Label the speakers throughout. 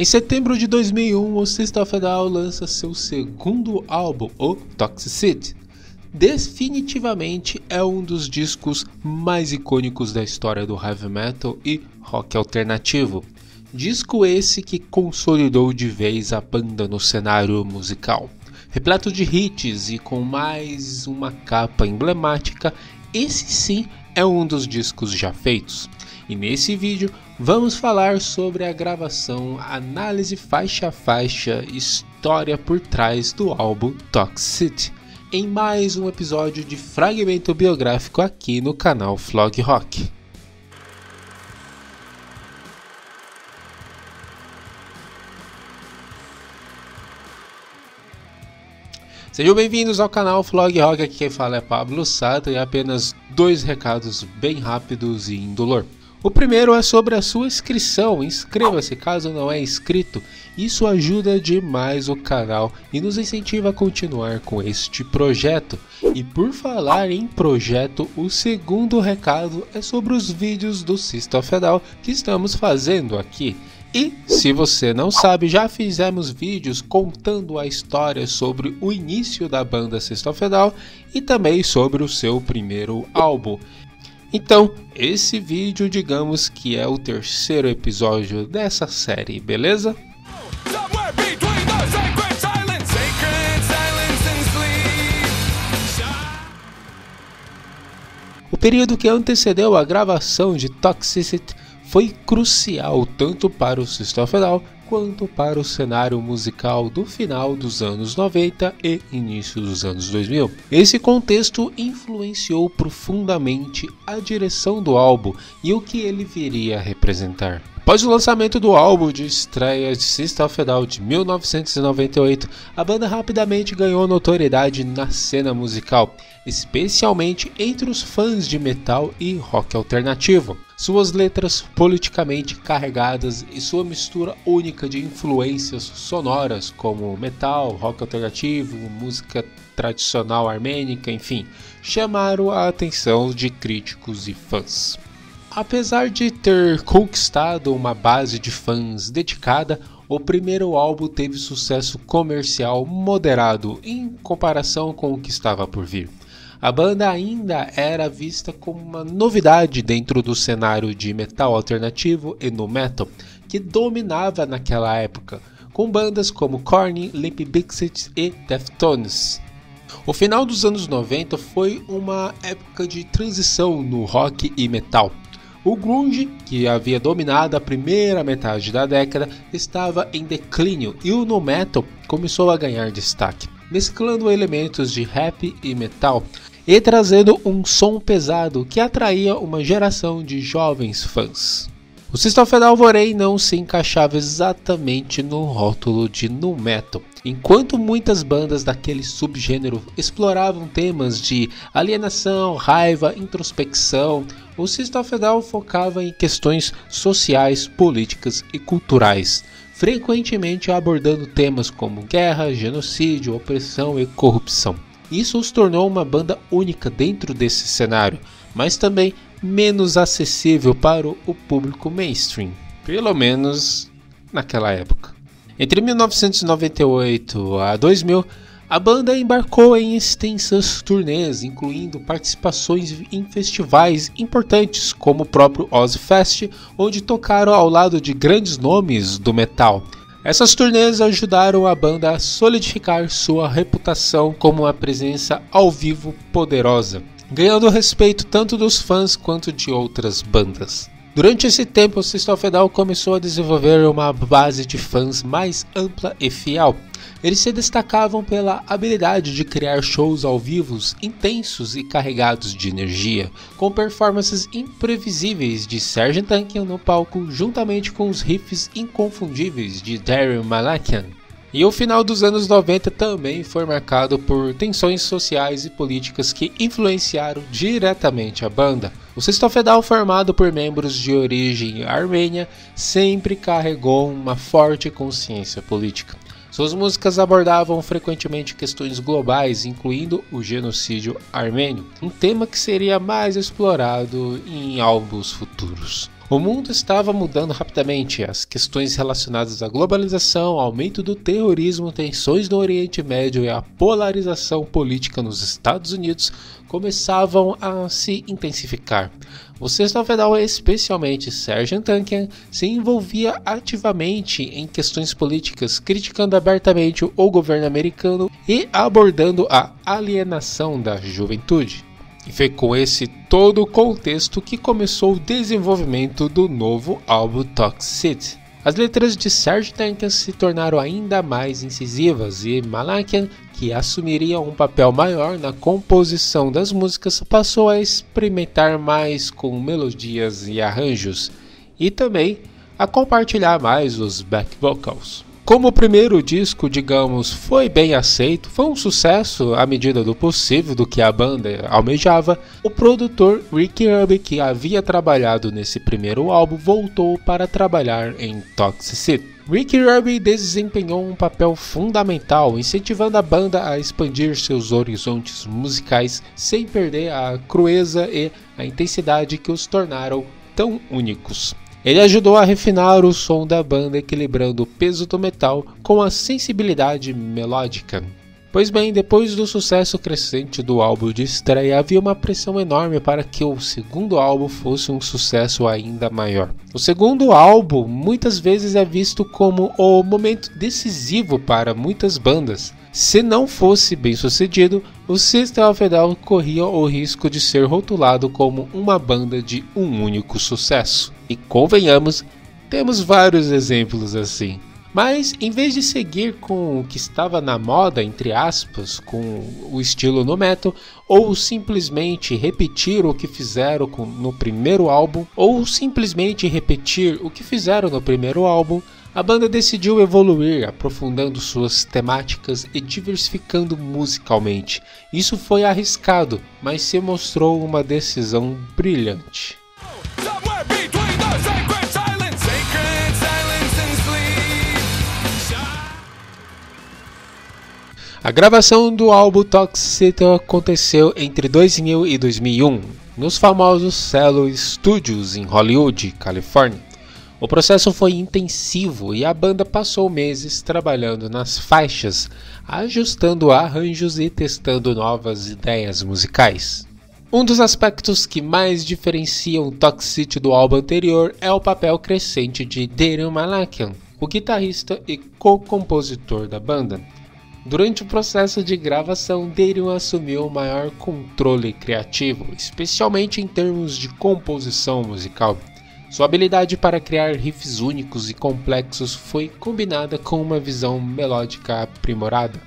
Speaker 1: Em setembro de 2001, o System of Down lança seu segundo álbum, o Toxicity. Definitivamente é um dos discos mais icônicos da história do heavy metal e rock alternativo. Disco esse que consolidou de vez a banda no cenário musical. Repleto de hits e com mais uma capa emblemática, esse sim é um dos discos já feitos. E nesse vídeo vamos falar sobre a gravação, análise faixa a faixa, história por trás do álbum Toxicity, em mais um episódio de fragmento biográfico aqui no canal Flog Rock. Sejam bem-vindos ao canal Flog Rock, aqui quem fala é Pablo Sato e apenas dois recados bem rápidos e indolor. O primeiro é sobre a sua inscrição. Inscreva-se caso não é inscrito. Isso ajuda demais o canal e nos incentiva a continuar com este projeto. E por falar em projeto, o segundo recado é sobre os vídeos do System Federal que estamos fazendo aqui. E se você não sabe, já fizemos vídeos contando a história sobre o início da banda System Federal e também sobre o seu primeiro álbum. Então, esse vídeo, digamos que é o terceiro episódio dessa série, beleza? O período que antecedeu a gravação de Toxicity foi crucial tanto para o System of Down quanto para o cenário musical do final dos anos 90 e início dos anos 2000. Esse contexto influenciou profundamente a direção do álbum e o que ele viria a representar. Após o lançamento do álbum de estreia de System of a Down de 1998, a banda rapidamente ganhou notoriedade na cena musical, especialmente entre os fãs de metal e rock alternativo. Suas letras politicamente carregadas e sua mistura única de influências sonoras como metal, rock alternativo, música tradicional armênica, enfim, chamaram a atenção de críticos e fãs. Apesar de ter conquistado uma base de fãs dedicada, o primeiro álbum teve sucesso comercial moderado em comparação com o que estava por vir. A banda ainda era vista como uma novidade dentro do cenário de metal alternativo e no metal que dominava naquela época, com bandas como Korn, Limp Bizkit e Deftones. O final dos anos 90 foi uma época de transição no rock e metal. O grunge, que havia dominado a primeira metade da década, estava em declínio e o no metal começou a ganhar destaque, mesclando elementos de rap e metal e trazendo um som pesado que atraía uma geração de jovens fãs. O System of Alvorei não se encaixava exatamente no rótulo de nu metal, enquanto muitas bandas daquele subgênero exploravam temas de alienação, raiva, introspecção, o System of focava em questões sociais, políticas e culturais, frequentemente abordando temas como guerra, genocídio, opressão e corrupção. Isso os tornou uma banda única dentro desse cenário, mas também menos acessível para o público mainstream, pelo menos naquela época. Entre 1998 a 2000, a banda embarcou em extensas turnês, incluindo participações em festivais importantes como o próprio Ozfest, onde tocaram ao lado de grandes nomes do metal. Essas turnês ajudaram a banda a solidificar sua reputação como uma presença ao vivo poderosa ganhando respeito tanto dos fãs quanto de outras bandas. Durante esse tempo, o of começou a desenvolver uma base de fãs mais ampla e fiel. Eles se destacavam pela habilidade de criar shows ao vivo intensos e carregados de energia, com performances imprevisíveis de Sgt. Tankian no palco, juntamente com os riffs inconfundíveis de Darren Malakian. E o final dos anos 90 também foi marcado por tensões sociais e políticas que influenciaram diretamente a banda. O System Fedal, formado por membros de origem armênia, sempre carregou uma forte consciência política. Suas músicas abordavam frequentemente questões globais, incluindo o genocídio armênio, um tema que seria mais explorado em álbuns futuros. O mundo estava mudando rapidamente. As questões relacionadas à globalização, aumento do terrorismo, tensões no Oriente Médio e a polarização política nos Estados Unidos começavam a se intensificar. O Sexto Federal, especialmente Sergeant Tankian, se envolvia ativamente em questões políticas, criticando abertamente o governo americano e abordando a alienação da juventude. E foi com esse todo o contexto que começou o desenvolvimento do novo álbum Toxic. As letras de Serge Tankian se tornaram ainda mais incisivas e Malakian, que assumiria um papel maior na composição das músicas, passou a experimentar mais com melodias e arranjos e também a compartilhar mais os back vocals. Como o primeiro disco, digamos, foi bem aceito, foi um sucesso à medida do possível do que a banda almejava, o produtor Ricky Rubin, que havia trabalhado nesse primeiro álbum, voltou para trabalhar em Toxicity. Ricky Rubin desempenhou um papel fundamental, incentivando a banda a expandir seus horizontes musicais sem perder a crueza e a intensidade que os tornaram tão únicos. Ele ajudou a refinar o som da banda, equilibrando o peso do metal com a sensibilidade melódica. Pois bem, depois do sucesso crescente do álbum de estreia, havia uma pressão enorme para que o segundo álbum fosse um sucesso ainda maior. O segundo álbum muitas vezes é visto como o momento decisivo para muitas bandas. Se não fosse bem sucedido, o System of a Down corria o risco de ser rotulado como uma banda de um único sucesso. E convenhamos, temos vários exemplos assim. Mas em vez de seguir com o que estava na moda, entre aspas, com o estilo no metal, ou simplesmente repetir o que fizeram no primeiro álbum, ou simplesmente repetir o que fizeram no primeiro álbum, a banda decidiu evoluir, aprofundando suas temáticas e diversificando musicalmente. Isso foi arriscado, mas se mostrou uma decisão brilhante. A gravação do álbum Toxicity aconteceu entre 2000 e 2001, nos famosos Cello Studios em Hollywood, Califórnia. O processo foi intensivo e a banda passou meses trabalhando nas faixas, ajustando arranjos e testando novas ideias musicais. Um dos aspectos que mais diferenciam Toxicity do álbum anterior é o papel crescente de Darren Malakian, o guitarrista e co-compositor da banda. Durante o processo de gravação, Darion assumiu o maior controle criativo, especialmente em termos de composição musical. Sua habilidade para criar riffs únicos e complexos foi combinada com uma visão melódica aprimorada,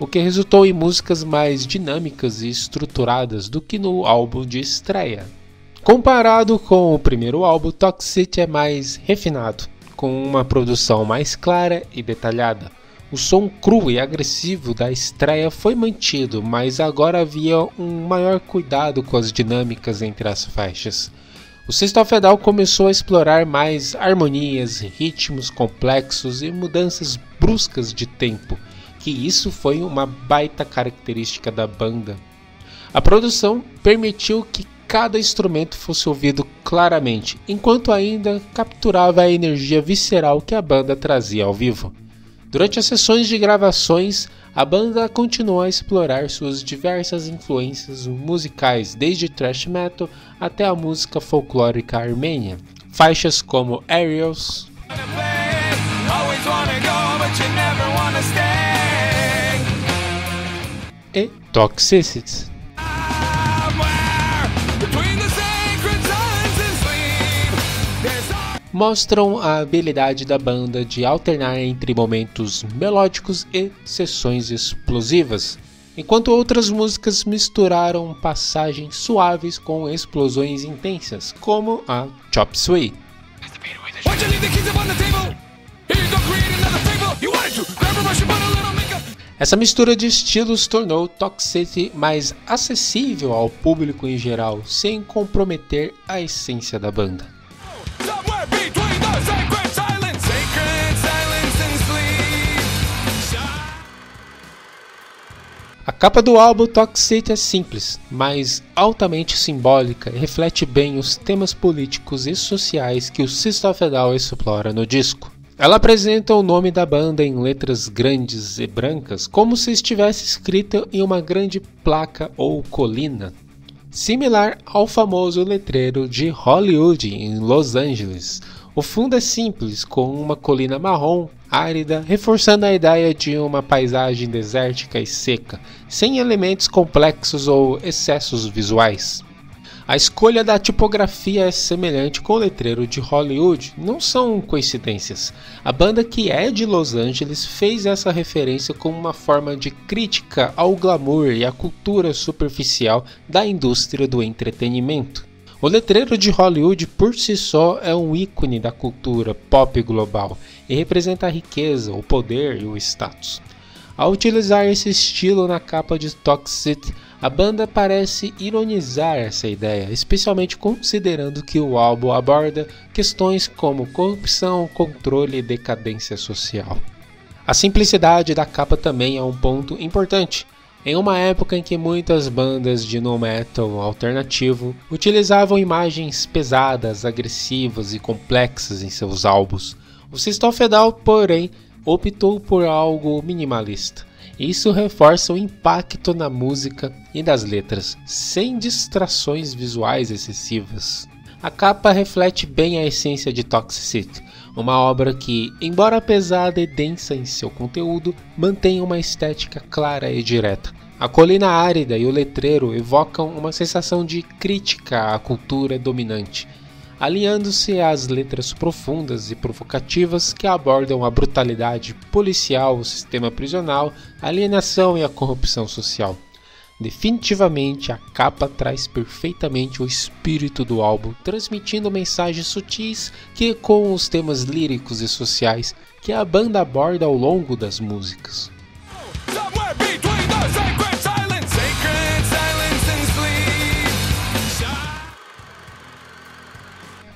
Speaker 1: o que resultou em músicas mais dinâmicas e estruturadas do que no álbum de estreia. Comparado com o primeiro álbum, Toxic é mais refinado, com uma produção mais clara e detalhada. O som cru e agressivo da estreia foi mantido, mas agora havia um maior cuidado com as dinâmicas entre as faixas. O of Down começou a explorar mais harmonias, ritmos complexos e mudanças bruscas de tempo, que isso foi uma baita característica da banda. A produção permitiu que cada instrumento fosse ouvido claramente, enquanto ainda capturava a energia visceral que a banda trazia ao vivo. Durante as sessões de gravações, a banda continuou a explorar suas diversas influências musicais, desde thrash metal até a música folclórica armênia. Faixas como Aerials e Toxicity. Mostram a habilidade da banda de alternar entre momentos melódicos e sessões explosivas, enquanto outras músicas misturaram passagens suaves com explosões intensas, como a Chop Suey. Essa mistura de estilos tornou Toxicity mais acessível ao público em geral, sem comprometer a essência da banda. A capa do álbum Toxicity é simples, mas altamente simbólica e reflete bem os temas políticos e sociais que o System of explora no disco. Ela apresenta o nome da banda em letras grandes e brancas, como se estivesse escrito em uma grande placa ou colina, similar ao famoso letreiro de Hollywood em Los Angeles, o fundo é simples, com uma colina marrom, árida, reforçando a ideia de uma paisagem desértica e seca, sem elementos complexos ou excessos visuais. A escolha da tipografia é semelhante com o letreiro de Hollywood, não são coincidências. A banda que é de Los Angeles fez essa referência como uma forma de crítica ao glamour e à cultura superficial da indústria do entretenimento. O letreiro de Hollywood por si só é um ícone da cultura pop global e representa a riqueza, o poder e o status. Ao utilizar esse estilo na capa de Toxic, a banda parece ironizar essa ideia, especialmente considerando que o álbum aborda questões como corrupção, controle e decadência social. A simplicidade da capa também é um ponto importante, em uma época em que muitas bandas de no metal alternativo utilizavam imagens pesadas, agressivas e complexas em seus álbuns, o System Fedal, porém, optou por algo minimalista. Isso reforça o impacto na música e nas letras, sem distrações visuais excessivas. A capa reflete bem a essência de Toxicity, uma obra que, embora pesada e densa em seu conteúdo, mantém uma estética clara e direta. A colina árida e o letreiro evocam uma sensação de crítica à cultura dominante, alinhando-se às letras profundas e provocativas que abordam a brutalidade policial, o sistema prisional, a alienação e a corrupção social. Definitivamente, a capa traz perfeitamente o espírito do álbum, transmitindo mensagens sutis que ecoam os temas líricos e sociais que a banda aborda ao longo das músicas.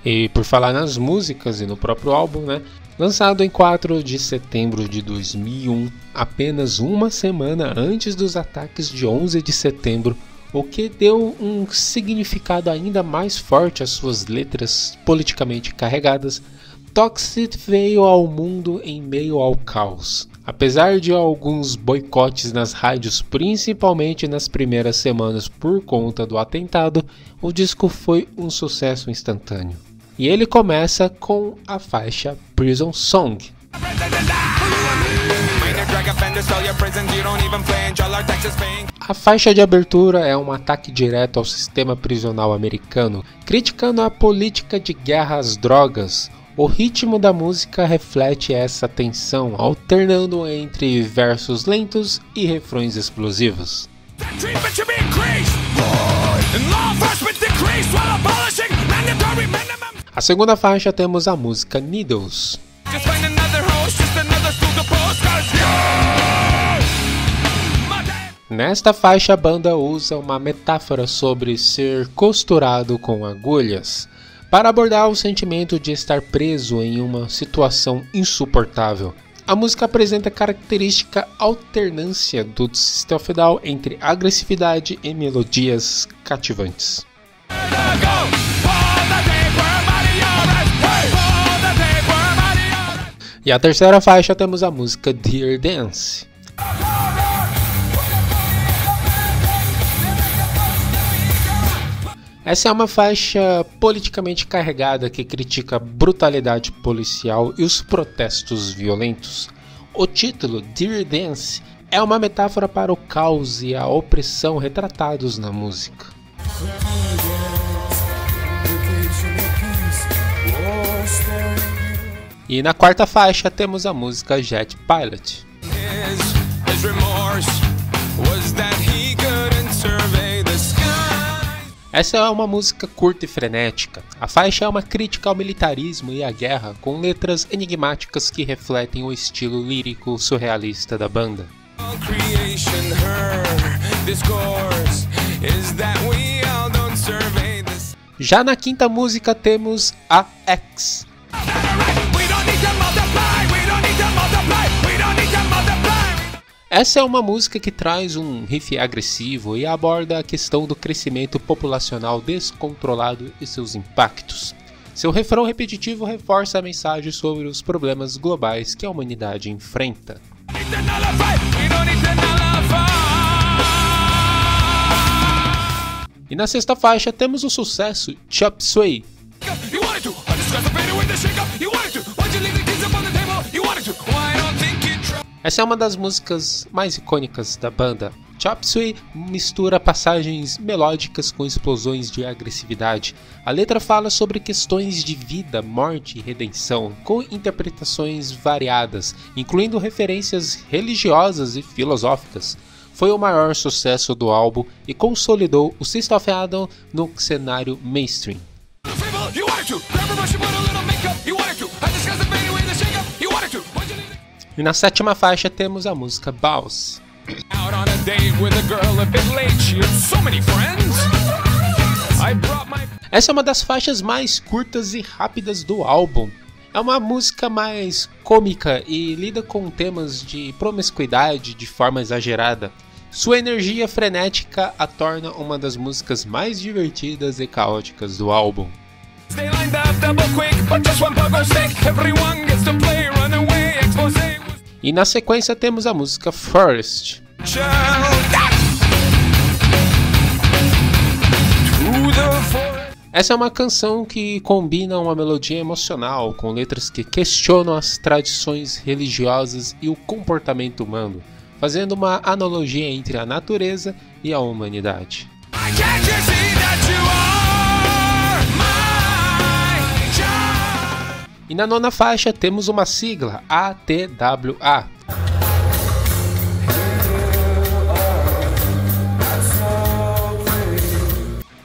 Speaker 1: E por falar nas músicas e no próprio álbum, né? Lançado em 4 de setembro de 2001, apenas uma semana antes dos ataques de 11 de setembro, o que deu um significado ainda mais forte às suas letras politicamente carregadas, Toxic veio ao mundo em meio ao caos. Apesar de alguns boicotes nas rádios, principalmente nas primeiras semanas por conta do atentado, o disco foi um sucesso instantâneo. E ele começa com a faixa Prison Song. A faixa de abertura é um ataque direto ao sistema prisional americano, criticando a política de guerra às drogas. O ritmo da música reflete essa tensão, alternando entre versos lentos e refrões explosivos. A segunda faixa temos a música Needles. Nesta faixa, a banda usa uma metáfora sobre ser costurado com agulhas para abordar o sentimento de estar preso em uma situação insuportável. A música apresenta característica alternância do System of Down entre agressividade e melodias cativantes. E a terceira faixa temos a música Dear Dance. Essa é uma faixa politicamente carregada que critica a brutalidade policial e os protestos violentos. O título, Dear Dance, é uma metáfora para o caos e a opressão retratados na música. E na quarta faixa temos a música Jet Pilot. Essa é uma música curta e frenética. A faixa é uma crítica ao militarismo e à guerra, com letras enigmáticas que refletem o estilo lírico surrealista da banda. Já na quinta música temos a X, Essa é uma música que traz um riff agressivo e aborda a questão do crescimento populacional descontrolado e seus impactos. Seu refrão repetitivo reforça a mensagem sobre os problemas globais que a humanidade enfrenta. E na sexta faixa temos o sucesso Chop Suey. Essa é uma das músicas mais icônicas da banda. Chop Suey mistura passagens melódicas com explosões de agressividade. A letra fala sobre questões de vida, morte e redenção, com interpretações variadas, incluindo referências religiosas e filosóficas. Foi o maior sucesso do álbum e consolidou o System of a Down no cenário mainstream. E na sétima faixa temos a música Bounce. Essa é uma das faixas mais curtas e rápidas do álbum. É uma música mais cômica e lida com temas de promiscuidade de forma exagerada. Sua energia frenética a torna uma das músicas mais divertidas e caóticas do álbum. E na sequência temos a música First. Essa é uma canção que combina uma melodia emocional com letras que questionam as tradições religiosas e o comportamento humano, fazendo uma analogia entre a natureza e a humanidade. E na nona faixa temos uma sigla, ATWA.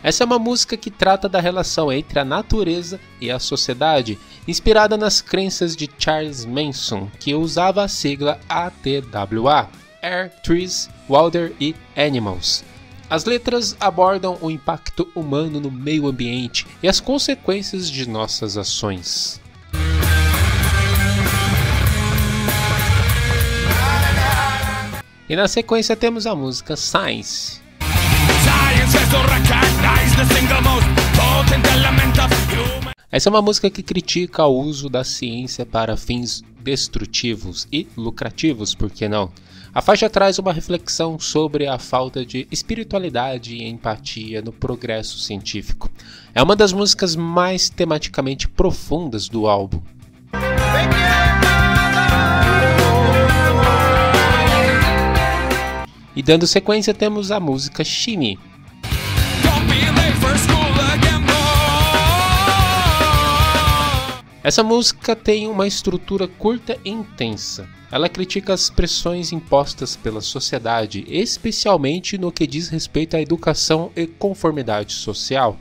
Speaker 1: Essa é uma música que trata da relação entre a natureza e a sociedade, inspirada nas crenças de Charles Manson, que usava a sigla ATWA Air, Trees, Water e Animals. As letras abordam o impacto humano no meio ambiente e as consequências de nossas ações. E na sequência temos a música Science. Essa é uma música que critica o uso da ciência para fins destrutivos e lucrativos, por que não? A faixa traz uma reflexão sobre a falta de espiritualidade e empatia no progresso científico. É uma das músicas mais tematicamente profundas do álbum. E dando sequência temos a música Shimi. Essa música tem uma estrutura curta e intensa. Ela critica as pressões impostas pela sociedade, especialmente no que diz respeito à educação e conformidade social.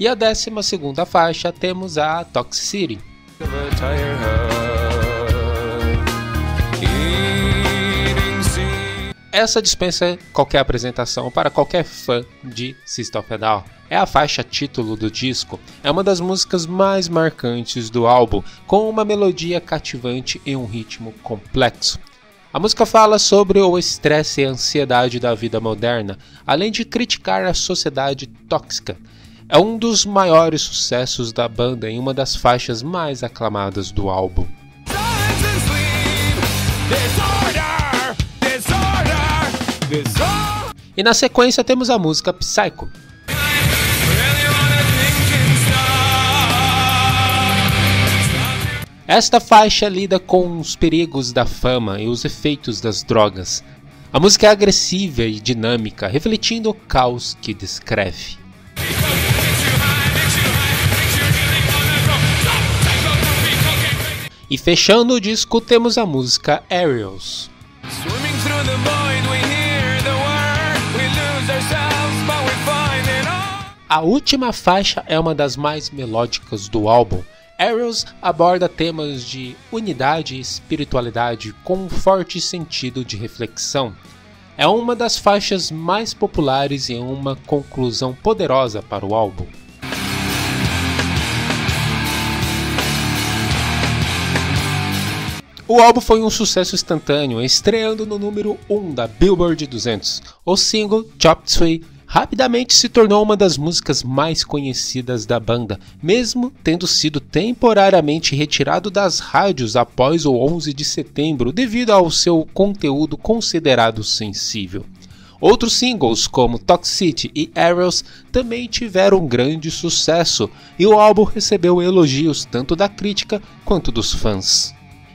Speaker 1: E a décima segunda faixa temos a Toxicity. Essa dispensa qualquer apresentação para qualquer fã de System of. É a faixa título do disco, é uma das músicas mais marcantes do álbum, com uma melodia cativante e um ritmo complexo. A música fala sobre o estresse e a ansiedade da vida moderna, além de criticar a sociedade tóxica, é um dos maiores sucessos da banda em uma das faixas mais aclamadas do álbum. E na sequência temos a música Psycho. Esta faixa lida com os perigos da fama e os efeitos das drogas. A música é agressiva e dinâmica, refletindo o caos que descreve. E fechando o disco temos a música Aerials. A última faixa é uma das mais melódicas do álbum. Aerials aborda temas de unidade e espiritualidade com um forte sentido de reflexão. É uma das faixas mais populares e uma conclusão poderosa para o álbum. O álbum foi um sucesso instantâneo, estreando no número 1 da Billboard 200. O single Chop Suey rapidamente se tornou uma das músicas mais conhecidas da banda, mesmo tendo sido temporariamente retirado das rádios após o 11 de setembro devido ao seu conteúdo considerado sensível. Outros singles, como Toxicity e Arrows, também tiveram grande sucesso, e o álbum recebeu elogios tanto da crítica quanto dos fãs.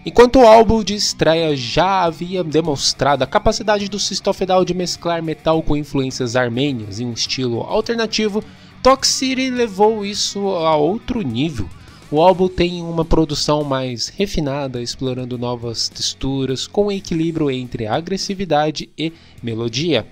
Speaker 1: Enquanto o álbum de estreia já havia demonstrado a capacidade do Down de mesclar metal com influências armênias em um estilo alternativo, Toxicity levou isso a outro nível. O álbum tem uma produção mais refinada, explorando novas texturas, com equilíbrio entre agressividade e melodia.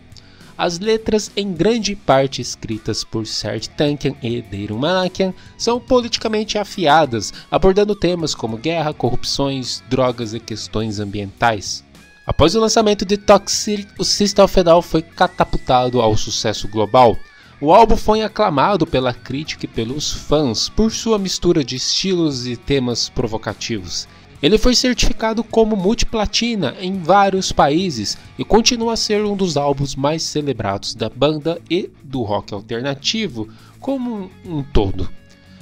Speaker 1: As letras, em grande parte escritas por Serj Tankian e Deirun Malakian, são politicamente afiadas, abordando temas como guerra, corrupções, drogas e questões ambientais. Após o lançamento de Toxic, o System Down foi catapultado ao sucesso global. O álbum foi aclamado pela crítica e pelos fãs por sua mistura de estilos e temas provocativos. Ele foi certificado como multiplatina em vários países e continua a ser um dos álbuns mais celebrados da banda e do rock alternativo como um todo.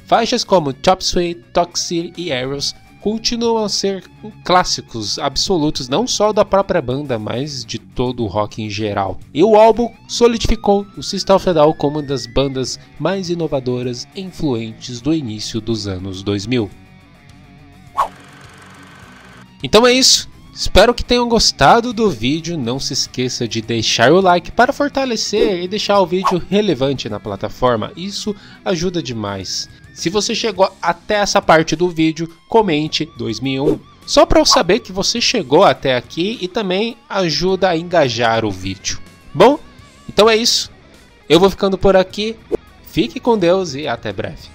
Speaker 1: Faixas como Chop Suey, Toxic e Arrows continuam a ser clássicos absolutos não só da própria banda, mas de todo o rock em geral. E o álbum solidificou o System of a Down como uma das bandas mais inovadoras e influentes do início dos anos 2000. Então é isso. Espero que tenham gostado do vídeo. Não se esqueça de deixar o like para fortalecer e deixar o vídeo relevante na plataforma. Isso ajuda demais. Se você chegou até essa parte do vídeo, comente 2001. Só para eu saber que você chegou até aqui e também ajuda a engajar o vídeo. Bom, então é isso. Eu vou ficando por aqui. Fique com Deus e até breve.